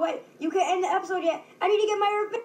wait. You can't end the episode yet. I need to get my revenge.